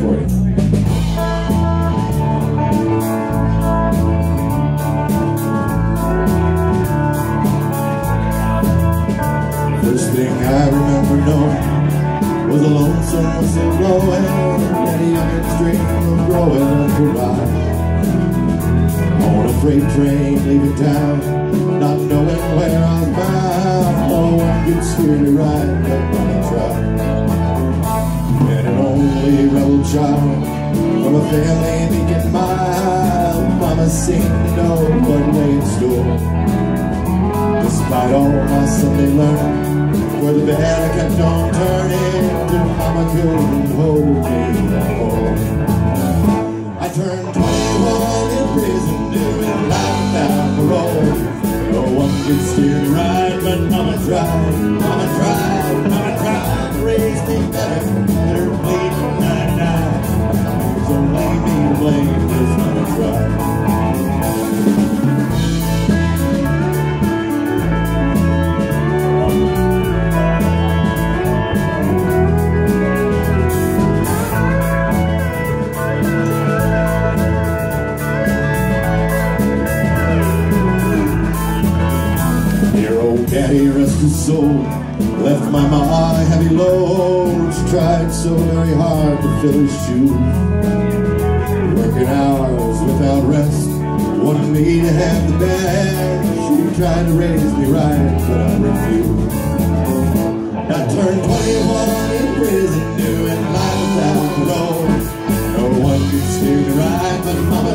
for you. First thing I remember knowing was a lonesome whistle blowing and a youngin's dream of growing to ride on a freight train leaving town, not knowing where I was bound. No one could steer the ride, but I tried, and it only child From a family beacon mild Mama to know what lay in store Despite all my Sunday learning where the bed I kept on turning Till mama couldn't hold me anymore. I turned 21 in prison Doing life without parole No one could steer me right But mama tried, me to blame Cause Daddy, rest his soul, left my ma a heavy load. Tried so very hard to fill his shoes. Working hours without rest, wanted me to have the best. She tried to raise me right, but I refused. I turned 21 in prison, doing life without parole. No one could steer me right, but mama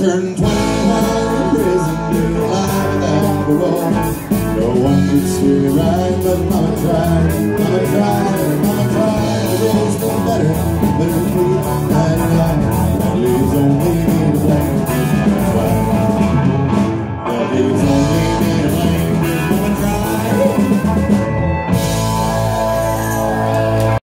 turned 21 in prison, knew life without parole. No one could see it right, but mama tried, mama tried, mama tried. The road's no better, but her feet night and night. That leaves only me to blame. That leaves only me